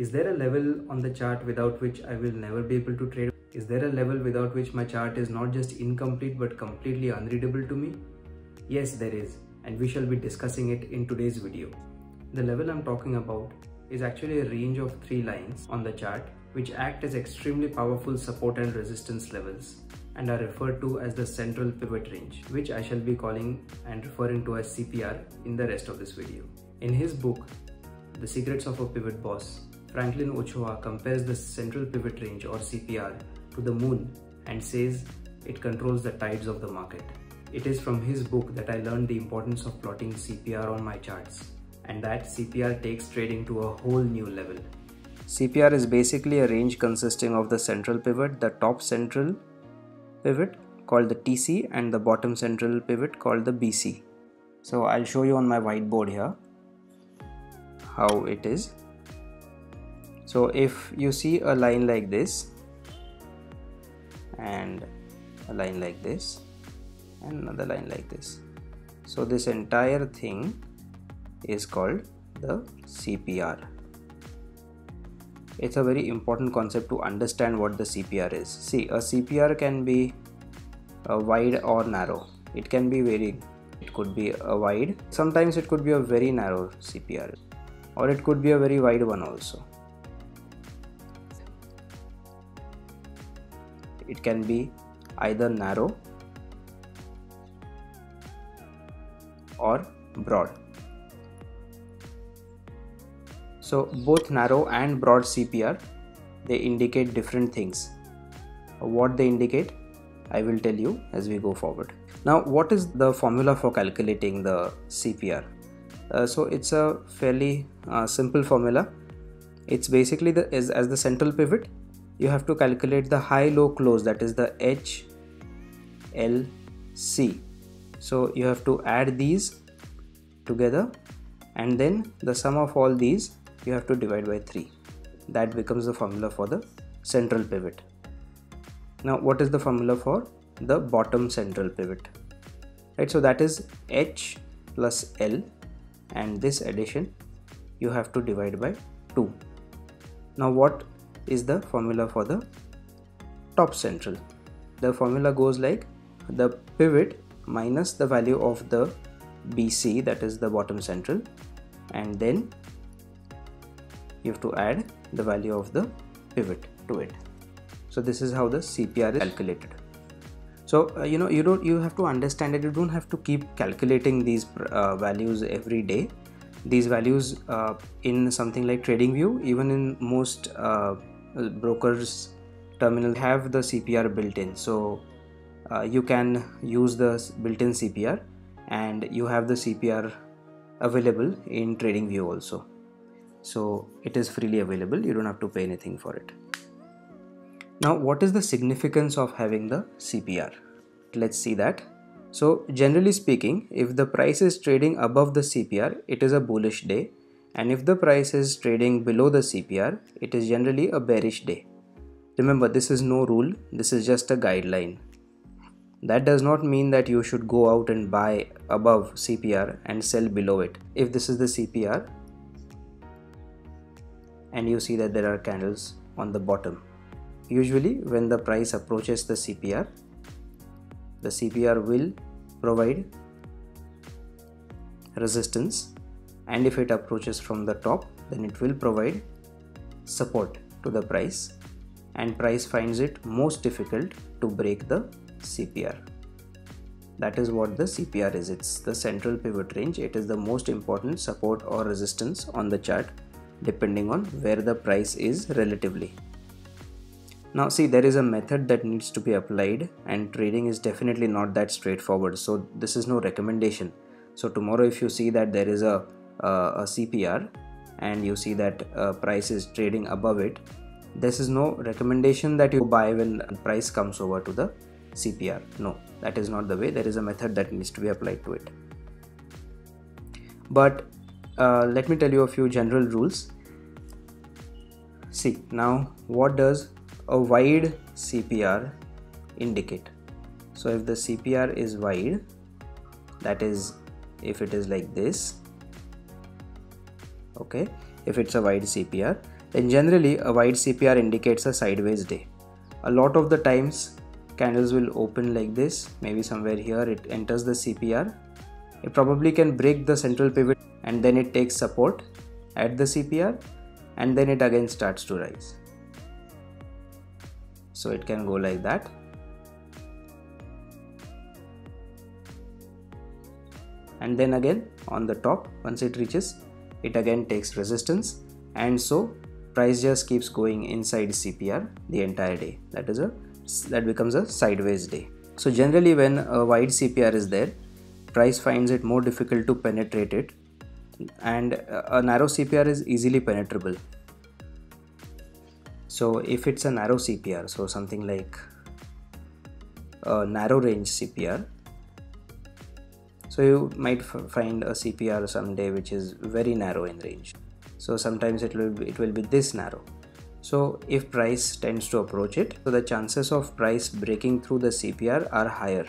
Is there a level on the chart without which I will never be able to trade? Is there a level without which my chart is not just incomplete but completely unreadable to me? Yes, there is, and we shall be discussing it in today's video. The level I'm talking about is actually a range of three lines on the chart which act as extremely powerful support and resistance levels and are referred to as the central pivot range, which I shall be calling and referring to as CPR in the rest of this video. In his book, The Secrets of a Pivot Boss, Franklin Ochoa compares the central pivot range or CPR to the moon and says it controls the tides of the market. It is from his book that I learned the importance of plotting CPR on my charts and that CPR takes trading to a whole new level. CPR is basically a range consisting of the central pivot, the top central pivot called the TC and the bottom central pivot called the BC. So I'll show you on my whiteboard here how it is. So if you see a line like this and a line like this and another line like this. So this entire thing is called the CPR. It's a very important concept to understand what the CPR is. See, a CPR can be a wide or narrow. It can be very, it could be a wide, sometimes it could be a very narrow CPR or it could be a very wide one also. It can be either narrow or broad. So both narrow and broad CPR they indicate different things. What they indicate I will tell you as we go forward. Now what is the formula for calculating the CPR? Uh, so it's a fairly uh, simple formula. It's basically the as, as the central pivot you have to calculate the high low close that is the H L C. So you have to add these together and then the sum of all these you have to divide by 3 that becomes the formula for the central pivot. Now what is the formula for the bottom central pivot? Right so that is h plus l and this addition you have to divide by 2 now what is the formula for the top central. The formula goes like the pivot minus the value of the BC that is the bottom central and then you have to add the value of the pivot to it. So this is how the cpr is calculated. So uh, you know you don't you have to understand that you don't have to keep calculating these uh, values every day. These values uh, in something like TradingView even in most uh, brokers terminal have the cpr built in. So uh, you can use the built-in cpr and you have the cpr available in TradingView also. So it is freely available. You don't have to pay anything for it. Now what is the significance of having the CPR let's see that. So generally speaking if the price is trading above the CPR it is a bullish day and if the price is trading below the CPR it is generally a bearish day. Remember this is no rule. This is just a guideline. That does not mean that you should go out and buy above CPR and sell below it. If this is the CPR and you see that there are candles on the bottom. Usually when the price approaches the CPR, the CPR will provide resistance and if it approaches from the top then it will provide support to the price and price finds it most difficult to break the CPR. That is what the CPR is. It's the central pivot range. It is the most important support or resistance on the chart depending on where the price is relatively. Now see there is a method that needs to be applied and trading is definitely not that straightforward so this is no recommendation. So tomorrow if you see that there is a, a CPR and you see that uh, price is trading above it this is no recommendation that you buy when price comes over to the CPR. No, that is not the way. There is a method that needs to be applied to it. But uh, let me tell you a few general rules see now what does a wide CPR indicate so if the CPR is wide that is if it is like this okay if it's a wide CPR then generally a wide CPR indicates a sideways day. A lot of the times candles will open like this, maybe somewhere here it enters the CPR. It probably can break the central pivot and then it takes support at the CPR and then it again starts to rise. So it can go like that. And then again on the top once it reaches it again takes resistance and so price just keeps going inside CPR the entire day. That is a that becomes a sideways day. So generally when a wide CPR is there, price finds it more difficult to penetrate it and a narrow CPR is easily penetrable. So if it's a narrow CPR, so something like a narrow range CPR, so you might find a CPR someday which is very narrow in range. So sometimes it will be, it will be this narrow. So if price tends to approach it so the chances of price breaking through the cpr are higher.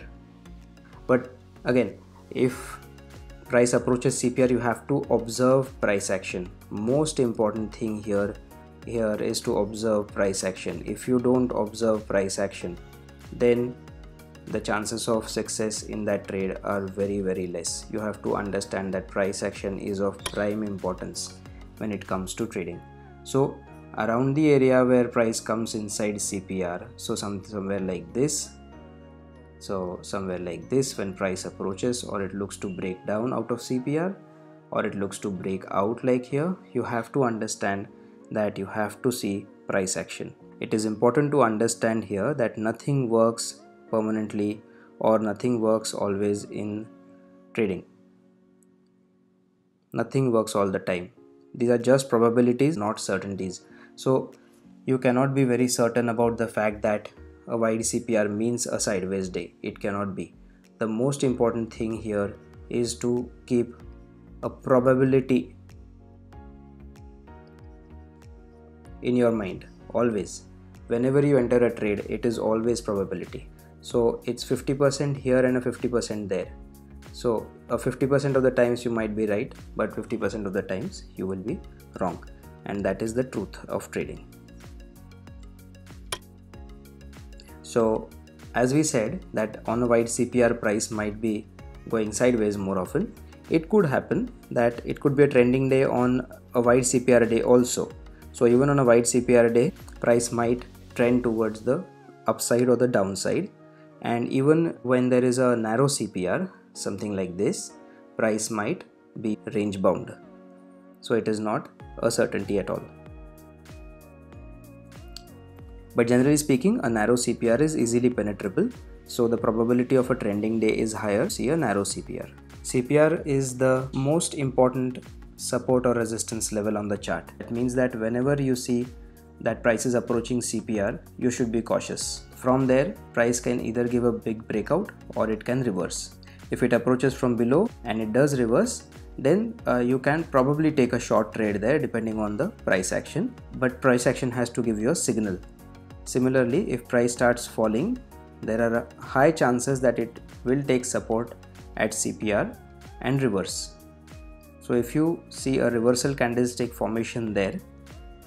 But again if price approaches cpr you have to observe price action. Most important thing here here is to observe price action. If you don't observe price action then the chances of success in that trade are very very less. You have to understand that price action is of prime importance when it comes to trading. So around the area where price comes inside cpr so some somewhere like this so somewhere like this when price approaches or it looks to break down out of cpr or it looks to break out like here you have to understand that you have to see price action. It is important to understand here that nothing works permanently or nothing works always in trading. Nothing works all the time. These are just probabilities not certainties. So you cannot be very certain about the fact that a wide cpr means a sideways day. It cannot be. The most important thing here is to keep a probability in your mind always. Whenever you enter a trade it is always probability so it's 50% here and a 50% there. So uh, 50% of the times you might be right but 50% of the times you will be wrong. And that is the truth of trading. So as we said that on a wide cpr price might be going sideways more often it could happen that it could be a trending day on a wide cpr day also. So even on a wide cpr day price might trend towards the upside or the downside and even when there is a narrow cpr something like this price might be range bound. So it is not a certainty at all. But generally speaking a narrow cpr is easily penetrable. So the probability of a trending day is higher see a narrow cpr cpr is the most important support or resistance level on the chart. It means that whenever you see that price is approaching cpr you should be cautious. From there price can either give a big breakout or it can reverse. If it approaches from below and it does reverse then uh, you can probably take a short trade there depending on the price action but price action has to give you a signal. Similarly if price starts falling there are high chances that it will take support at cpr and reverse. So if you see a reversal candlestick formation there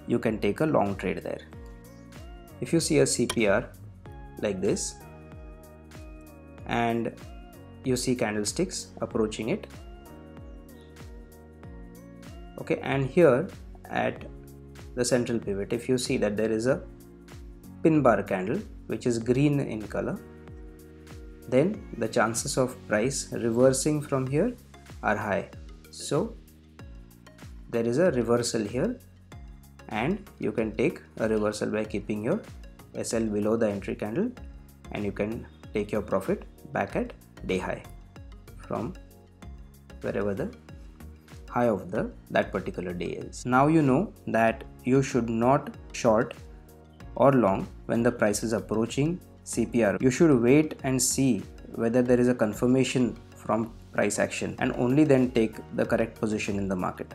you can take a long trade there. If you see a cpr like this and you see candlesticks approaching it okay and here at the central pivot if you see that there is a pin bar candle which is green in color then the chances of price reversing from here are high. So there is a reversal here and you can take a reversal by keeping your SL below the entry candle. And you can take your profit back at day high from wherever the high of the that particular day is. Now you know that you should not short or long when the price is approaching cpr you should wait and see whether there is a confirmation from price action and only then take the correct position in the market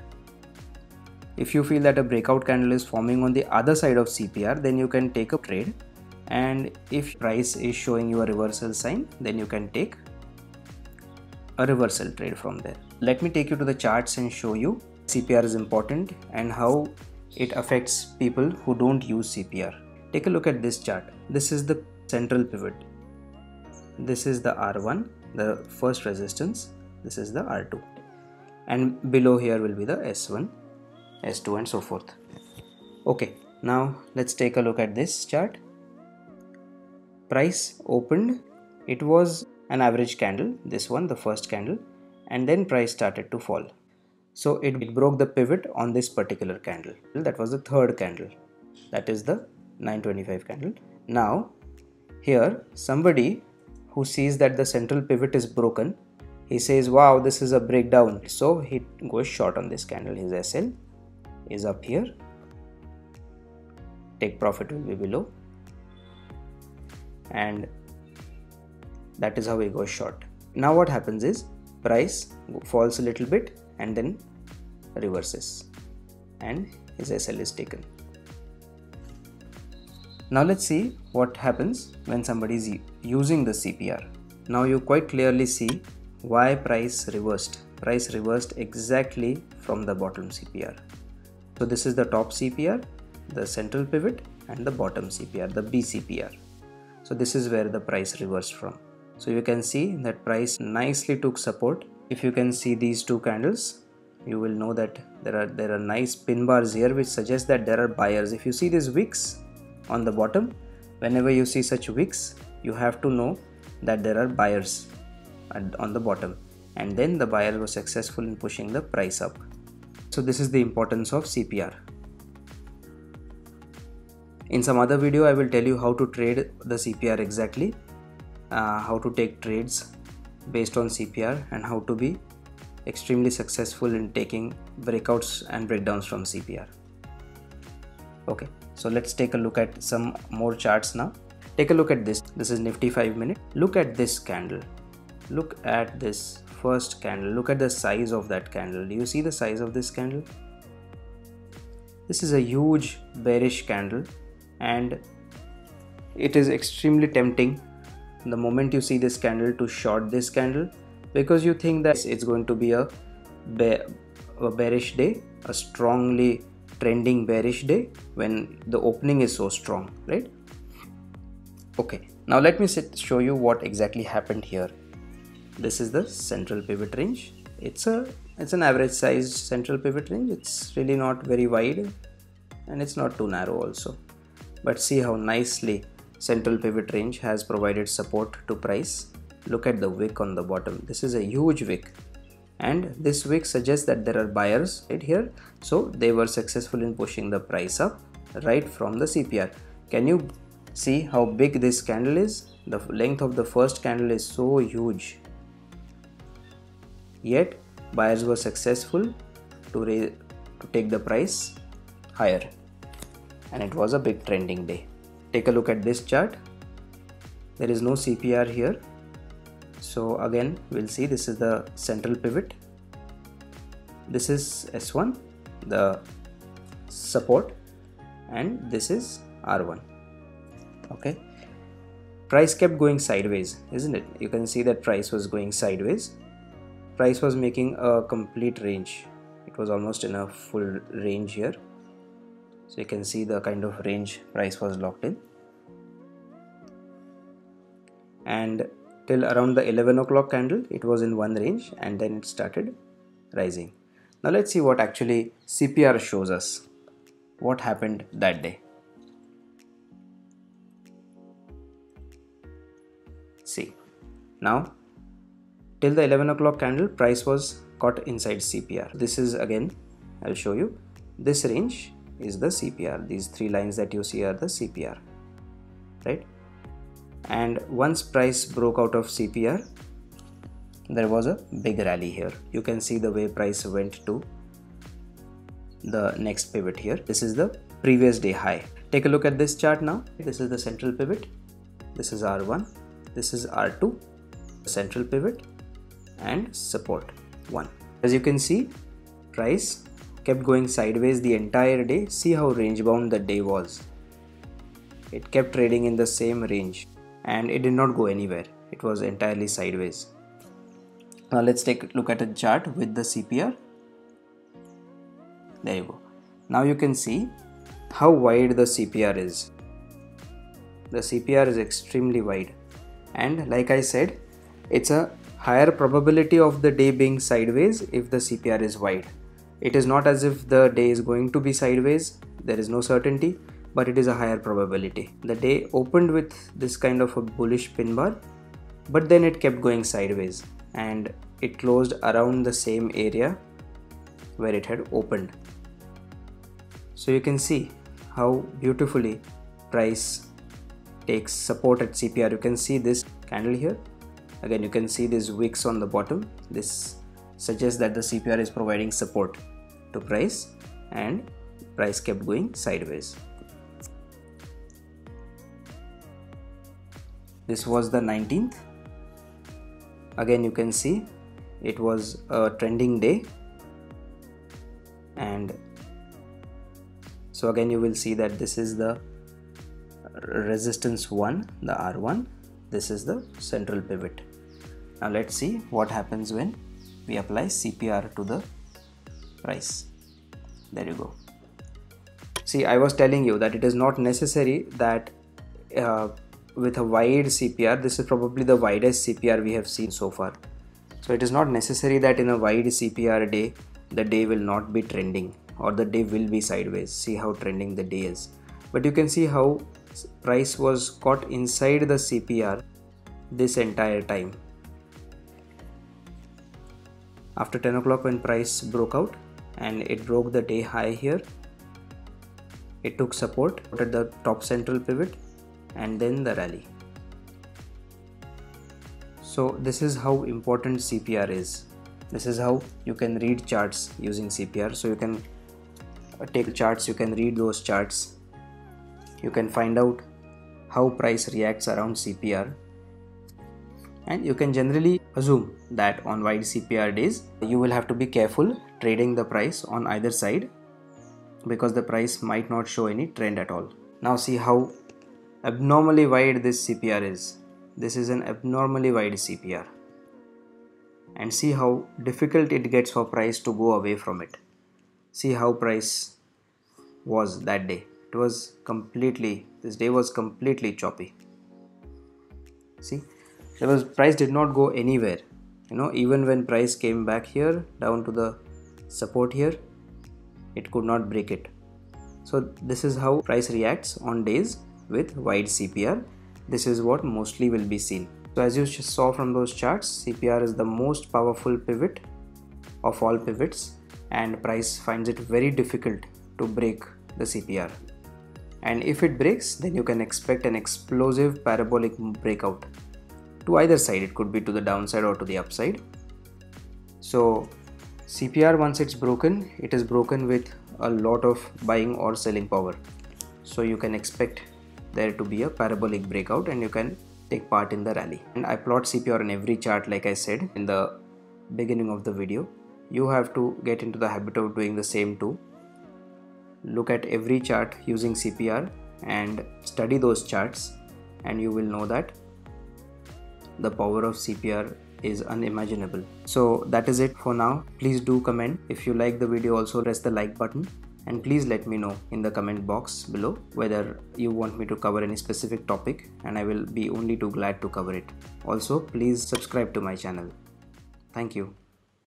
if you feel that a breakout candle is forming on the other side of cpr then you can take a trade and if price is showing you a reversal sign then you can take a reversal trade from there. Let me take you to the charts and show you CPR is important and how it affects people who don't use CPR. Take a look at this chart. This is the central pivot. This is the R1, the first resistance. This is the R2. And below here will be the S1, S2 and so forth. Okay, now let's take a look at this chart. Price opened, it was an average candle, this one, the first candle, and then price started to fall. So it, broke the pivot on this particular candle. That was the third candle. That is the 925 candle. Now here somebody who sees that the central pivot is broken, he says, wow, this is a breakdown. So he goes short on this candle. His SL is up here. Take profit will be below. And that is how he goes short. Now what happens is price falls a little bit and then reverses and his SL is taken. Now let's see what happens when somebody is using the CPR. Now you quite clearly see why price reversed. Price reversed exactly from the bottom CPR. So this is the top CPR, the central pivot and the bottom CPR, the BCPR. So this is where the price reversed from. So you can see that price nicely took support. If you can see these two candles, you will know that there are there are nice pin bars here which suggest that there are buyers if you see these wicks on the bottom whenever you see such wicks you have to know that there are buyers on the bottom and then the buyer was successful in pushing the price up so this is the importance of CPR in some other video I will tell you how to trade the CPR exactly uh, how to take trades based on CPR and how to be extremely successful in taking breakouts and breakdowns from CPR. Okay, so let's take a look at some more charts now. Take a look at this. This is Nifty 5 minute. Look at this candle. Look at this first candle. Look at the size of that candle. Do you see the size of this candle? This is a huge bearish candle and it is extremely tempting the moment you see this candle to short this candle because you think that it's going to be a, bear, a bearish day a strongly trending bearish day when the opening is so strong right okay now let me sit, show you what exactly happened here this is the central pivot range. It's a it's an average size central pivot range. It's really not very wide and it's not too narrow also. But see how nicely central pivot range has provided support to price. Look at the wick on the bottom. This is a huge wick. And this wick suggests that there are buyers right here. So they were successful in pushing the price up right from the CPR can you see how big this candle is? The length of the first candle is so huge yet buyers were successful to, raise, to take the price higher. And it was a big trending day. Take a look at this chart. There is no CPR here. So again we'll see this is the central pivot. This is S1 the support and this is R1 okay? Price kept going sideways isn't it? You can see that price was going sideways price was making a complete range. It was almost in a full range here. So you can see the kind of range price was locked in. And till around the 11 o'clock candle it was in one range and then it started rising. Now let's see what actually CPR shows us. What happened that day? See. Now till the 11 o'clock candle price was caught inside CPR this is again I'll show you. This range is the CPR these three lines that you see are the CPR right? And once price broke out of CPR there was a big rally here. You can see the way price went to the next pivot here. This is the previous day high. Take a look at this chart now. This is the central pivot. This is R1 this is R2 central pivot and support. 1 as you can see price kept going sideways the entire day. See how range bound the day was. It kept trading in the same range and it did not go anywhere. It was entirely sideways. Now let's take a look at a chart with the CPR there you go. Now you can see how wide the CPR is. The CPR is extremely wide and like I said it's a higher probability of the day being sideways if the CPR is wide. It is not as if the day is going to be sideways there is no certainty but it is a higher probability. The day opened with this kind of a bullish pin bar but then it kept going sideways and it closed around the same area where it had opened. So you can see how beautifully price takes support at CPR you can see this candle here again you can see these wicks on the bottom. This suggests that the CPR is providing support to price and price kept going sideways. This was the 19th again you can see it was a trending day. And so again you will see that this is the resistance 1 the R1 this is the central pivot now let's see what happens when we apply CPR to the price there you go. See I was telling you that it is not necessary that uh, with a wide CPR this is probably the widest CPR we have seen so far. So it is not necessary that in a wide CPR day the day will not be trending or the day will be sideways. See how trending the day is. But you can see how price was caught inside the CPR this entire time after 10 o'clock when price broke out and it broke the day high here it took support at the top central pivot and then the rally. So this is how important CPR is. This is how you can read charts using CPR so you can take charts you can read those charts. You can find out how price reacts around CPR and you can generally assume that on wide CPR days you will have to be careful trading the price on either side because the price might not show any trend at all. Now see how abnormally wide this CPR is. This is an abnormally wide CPR and see how difficult it gets for price to go away from it. See how price was that day. It was completely, this day was completely choppy. See, there was price did not go anywhere. You know, even when price came back here down to the support here, it could not break it. So this is how price reacts on days with wide CPR. This is what mostly will be seen. So as you saw from those charts, CPR is the most powerful pivot of all pivots and price finds it very difficult to break the CPR. And if it breaks, then you can expect an explosive parabolic breakout to either side. It could be to the downside or to the upside. So CPR once it's broken, it is broken with a lot of buying or selling power. So you can expect there to be a parabolic breakout and you can take part in the rally. And I plot CPR in every chart like I said in the beginning of the video. You have to get into the habit of doing the same too. Look at every chart using CPR and study those charts and you will know that the power of CPR is unimaginable. So that is it for now. Please do comment. If you like the video also press the like button and please let me know in the comment box below whether you want me to cover any specific topic and I will be only too glad to cover it. Also please subscribe to my channel. Thank you.